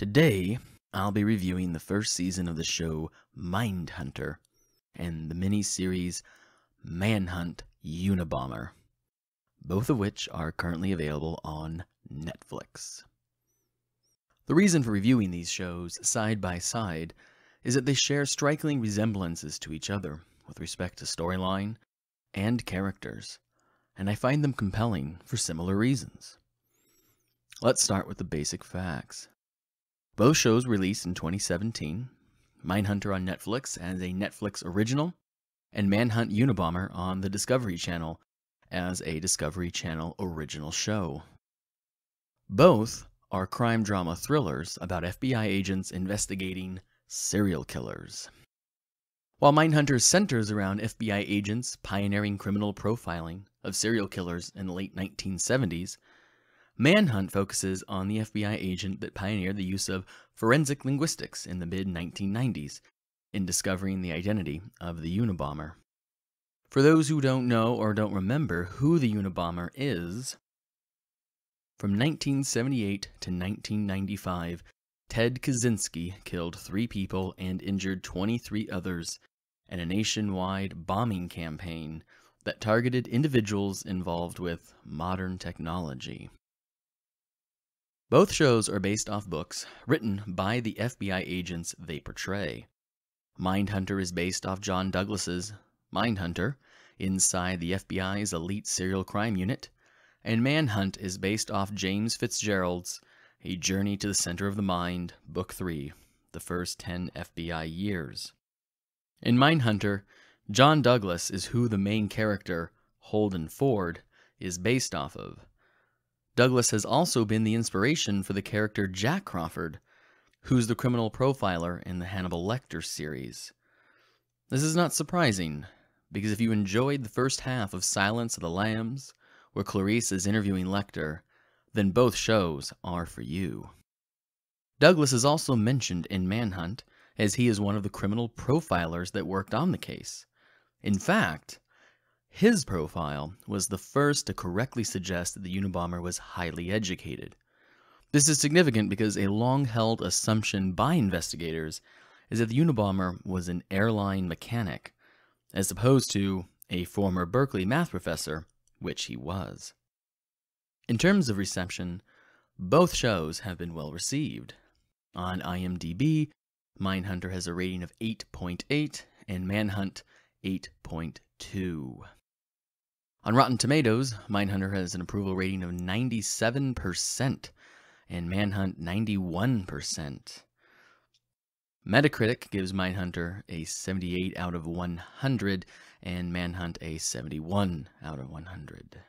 Today, I'll be reviewing the first season of the show Mindhunter and the mini-series Manhunt Unabomber, both of which are currently available on Netflix. The reason for reviewing these shows side by side is that they share striking resemblances to each other with respect to storyline and characters, and I find them compelling for similar reasons. Let's start with the basic facts. Both shows released in 2017, Mindhunter on Netflix as a Netflix original, and Manhunt Unabomber on the Discovery Channel as a Discovery Channel original show. Both are crime drama thrillers about FBI agents investigating serial killers. While Mindhunter centers around FBI agents pioneering criminal profiling of serial killers in the late 1970s, Manhunt focuses on the FBI agent that pioneered the use of forensic linguistics in the mid 1990s in discovering the identity of the Unabomber. For those who don't know or don't remember who the Unabomber is, from 1978 to 1995, Ted Kaczynski killed three people and injured 23 others in a nationwide bombing campaign that targeted individuals involved with modern technology. Both shows are based off books written by the FBI agents they portray. Mindhunter is based off John Douglas's Mindhunter, inside the FBI's elite serial crime unit, and Manhunt is based off James Fitzgerald's A Journey to the Center of the Mind, Book 3, The First 10 FBI Years. In Mindhunter, John Douglas is who the main character, Holden Ford, is based off of. Douglas has also been the inspiration for the character Jack Crawford, who's the criminal profiler in the Hannibal Lecter series. This is not surprising, because if you enjoyed the first half of Silence of the Lambs, where Clarice is interviewing Lecter, then both shows are for you. Douglas is also mentioned in Manhunt, as he is one of the criminal profilers that worked on the case. In fact, his profile was the first to correctly suggest that the Unabomber was highly educated. This is significant because a long held assumption by investigators is that the Unabomber was an airline mechanic, as opposed to a former Berkeley math professor, which he was. In terms of reception, both shows have been well received. On IMDb, Mindhunter has a rating of 8.8 and Manhunt 8.2. On Rotten Tomatoes, Mindhunter has an approval rating of 97% and Manhunt 91%. Metacritic gives Mindhunter a 78 out of 100 and Manhunt a 71 out of 100.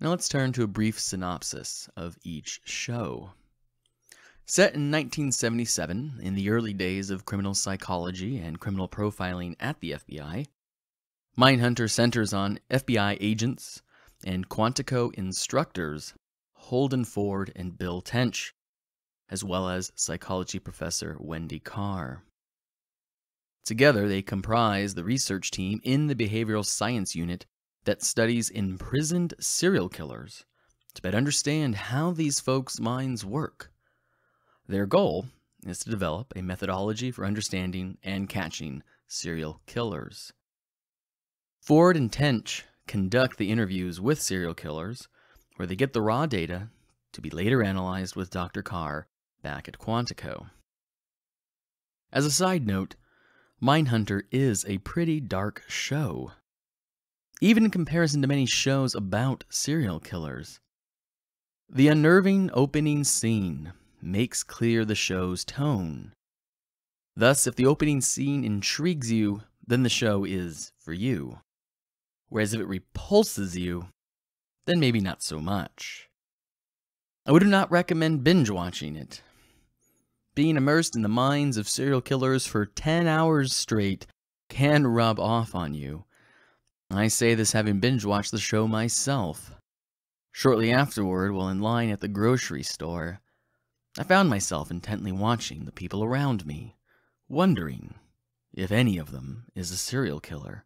Now let's turn to a brief synopsis of each show. Set in 1977, in the early days of criminal psychology and criminal profiling at the FBI, Mindhunter centers on FBI agents and Quantico instructors Holden Ford and Bill Tench, as well as psychology professor Wendy Carr. Together, they comprise the research team in the behavioral science unit that studies imprisoned serial killers to better understand how these folks' minds work. Their goal is to develop a methodology for understanding and catching serial killers. Ford and Tench conduct the interviews with serial killers, where they get the raw data to be later analyzed with Dr. Carr back at Quantico. As a side note, Mindhunter is a pretty dark show, even in comparison to many shows about serial killers. The unnerving opening scene makes clear the show's tone. Thus, if the opening scene intrigues you, then the show is for you. Whereas if it repulses you, then maybe not so much. I would not recommend binge watching it. Being immersed in the minds of serial killers for 10 hours straight can rub off on you. I say this having binge watched the show myself. Shortly afterward, while in line at the grocery store, I found myself intently watching the people around me, wondering if any of them is a serial killer.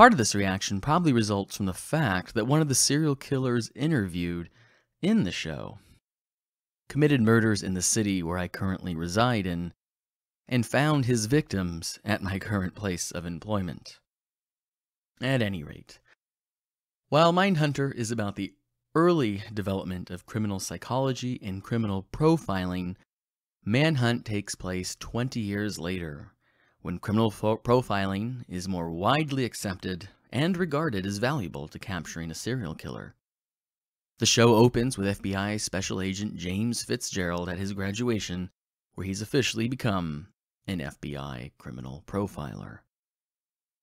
Part of this reaction probably results from the fact that one of the serial killers interviewed in the show committed murders in the city where I currently reside in, and found his victims at my current place of employment. At any rate, while Mindhunter is about the early development of criminal psychology and criminal profiling, Manhunt takes place 20 years later, when criminal profiling is more widely accepted and regarded as valuable to capturing a serial killer. The show opens with FBI Special Agent James Fitzgerald at his graduation, where he's officially become an FBI criminal profiler.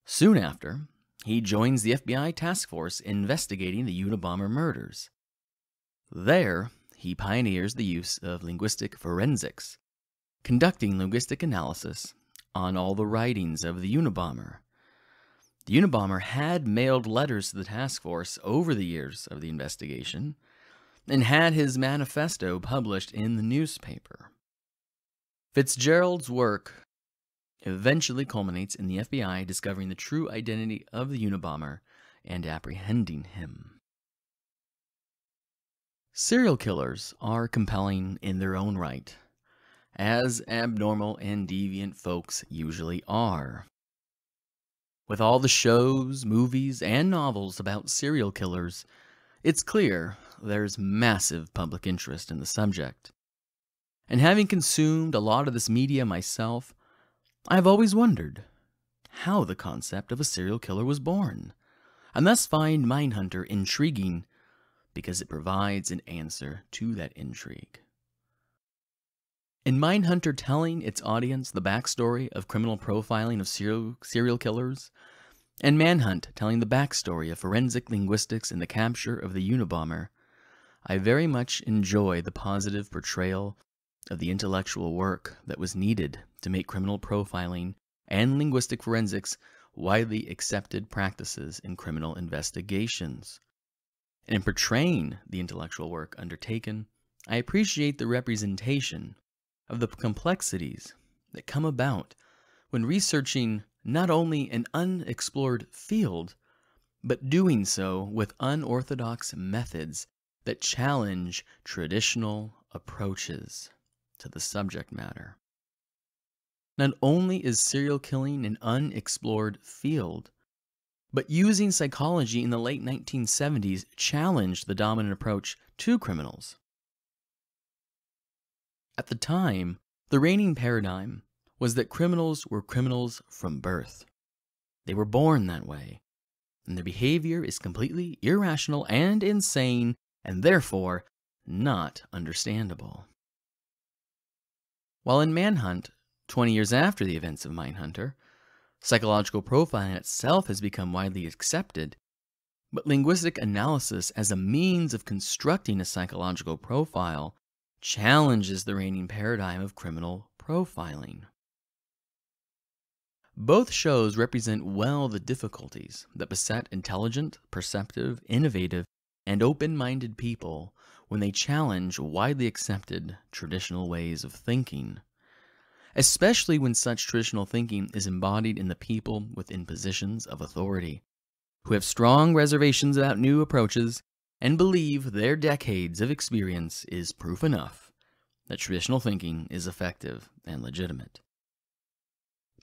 Soon after, he joins the FBI task force investigating the Unabomber murders. There, he pioneers the use of linguistic forensics, conducting linguistic analysis on all the writings of the Unabomber. The Unabomber had mailed letters to the task force over the years of the investigation and had his manifesto published in the newspaper. Fitzgerald's work eventually culminates in the FBI discovering the true identity of the Unabomber and apprehending him. Serial killers are compelling in their own right, as abnormal and deviant folks usually are. With all the shows, movies, and novels about serial killers, it's clear there's massive public interest in the subject. And having consumed a lot of this media myself, I've always wondered how the concept of a serial killer was born, and thus find Mindhunter intriguing because it provides an answer to that intrigue. In Mindhunter telling its audience the backstory of criminal profiling of serial, serial killers, and Manhunt telling the backstory of forensic linguistics in the capture of the Unabomber, I very much enjoy the positive portrayal of the intellectual work that was needed to make criminal profiling and linguistic forensics widely accepted practices in criminal investigations. And in portraying the intellectual work undertaken, I appreciate the representation of the complexities that come about when researching not only an unexplored field, but doing so with unorthodox methods that challenge traditional approaches to the subject matter. Not only is serial killing an unexplored field, but using psychology in the late 1970s challenged the dominant approach to criminals. At the time, the reigning paradigm was that criminals were criminals from birth. They were born that way, and their behavior is completely irrational and insane, and therefore not understandable. While in Manhunt, 20 years after the events of Mindhunter, psychological profiling itself has become widely accepted, but linguistic analysis as a means of constructing a psychological profile challenges the reigning paradigm of criminal profiling. Both shows represent well the difficulties that beset intelligent, perceptive, innovative, and open minded people when they challenge widely accepted traditional ways of thinking, especially when such traditional thinking is embodied in the people within positions of authority, who have strong reservations about new approaches and believe their decades of experience is proof enough that traditional thinking is effective and legitimate.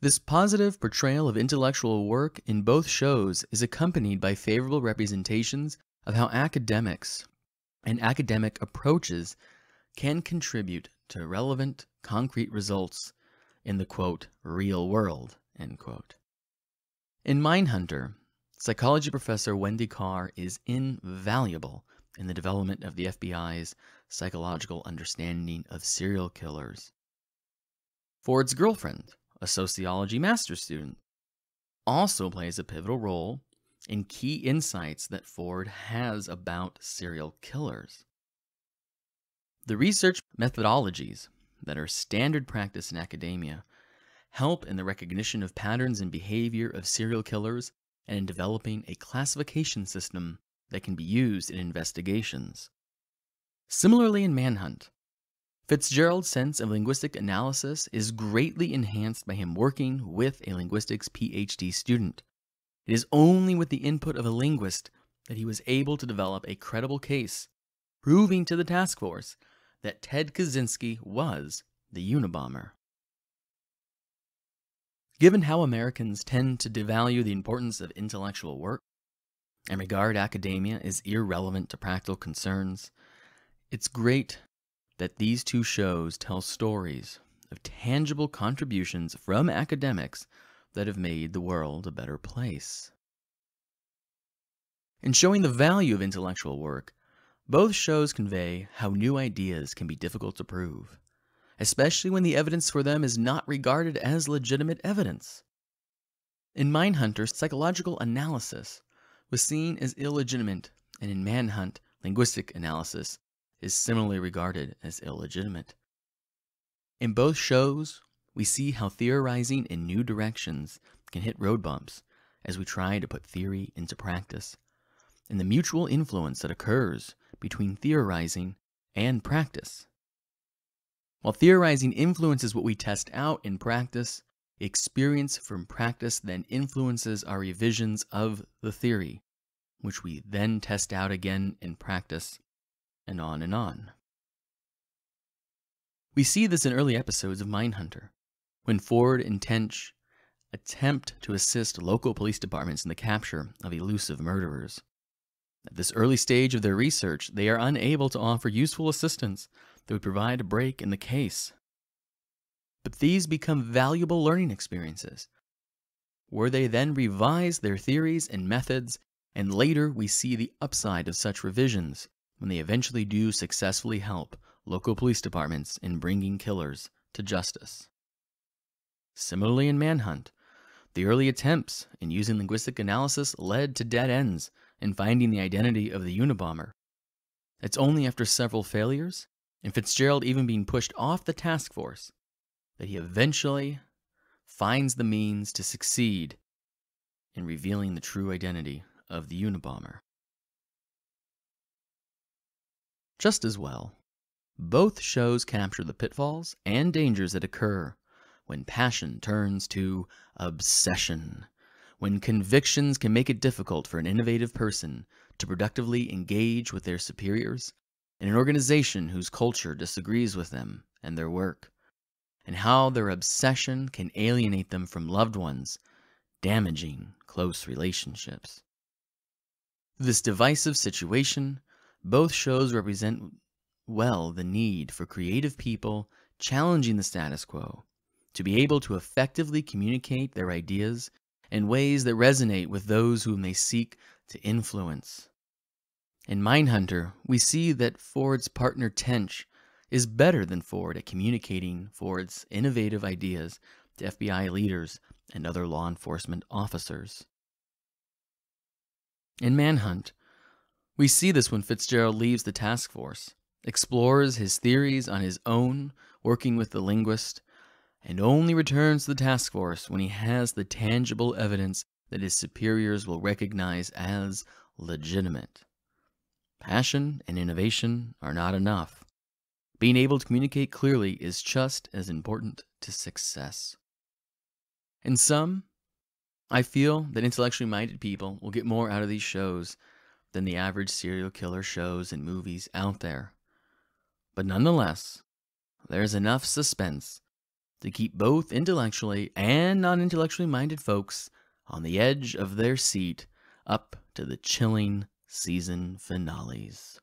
This positive portrayal of intellectual work in both shows is accompanied by favorable representations of how academics and academic approaches can contribute to relevant, concrete results in the quote, real world, end quote. In Mindhunter, psychology professor Wendy Carr is invaluable in the development of the FBI's psychological understanding of serial killers. Ford's girlfriend, a sociology master's student, also plays a pivotal role in key insights that Ford has about serial killers. The research methodologies that are standard practice in academia help in the recognition of patterns and behavior of serial killers and in developing a classification system that can be used in investigations. Similarly, in Manhunt, Fitzgerald's sense of linguistic analysis is greatly enhanced by him working with a linguistics PhD student it is only with the input of a linguist that he was able to develop a credible case, proving to the task force that Ted Kaczynski was the Unabomber. Given how Americans tend to devalue the importance of intellectual work and regard academia as irrelevant to practical concerns, it's great that these two shows tell stories of tangible contributions from academics that have made the world a better place. In showing the value of intellectual work, both shows convey how new ideas can be difficult to prove, especially when the evidence for them is not regarded as legitimate evidence. In Mindhunter, psychological analysis was seen as illegitimate, and in Manhunt, linguistic analysis is similarly regarded as illegitimate. In both shows, we see how theorizing in new directions can hit road bumps as we try to put theory into practice, and the mutual influence that occurs between theorizing and practice. While theorizing influences what we test out in practice, experience from practice then influences our revisions of the theory, which we then test out again in practice, and on and on. We see this in early episodes of Mindhunter, when Ford and Tench attempt to assist local police departments in the capture of elusive murderers. At this early stage of their research, they are unable to offer useful assistance that would provide a break in the case. But these become valuable learning experiences, where they then revise their theories and methods, and later we see the upside of such revisions when they eventually do successfully help local police departments in bringing killers to justice. Similarly, in Manhunt, the early attempts in using linguistic analysis led to dead ends in finding the identity of the Unabomber. It's only after several failures, and Fitzgerald even being pushed off the task force, that he eventually finds the means to succeed in revealing the true identity of the Unabomber. Just as well, both shows capture the pitfalls and dangers that occur when passion turns to obsession, when convictions can make it difficult for an innovative person to productively engage with their superiors in an organization whose culture disagrees with them and their work, and how their obsession can alienate them from loved ones, damaging close relationships. This divisive situation, both shows represent well the need for creative people challenging the status quo to be able to effectively communicate their ideas in ways that resonate with those whom they seek to influence. In Mindhunter, we see that Ford's partner Tench is better than Ford at communicating Ford's innovative ideas to FBI leaders and other law enforcement officers. In Manhunt, we see this when Fitzgerald leaves the task force explores his theories on his own, working with the linguist, and only returns to the task force when he has the tangible evidence that his superiors will recognize as legitimate. Passion and innovation are not enough. Being able to communicate clearly is just as important to success. In sum, I feel that intellectually minded people will get more out of these shows than the average serial killer shows and movies out there. But nonetheless, there's enough suspense to keep both intellectually and non intellectually minded folks on the edge of their seat up to the chilling season finales.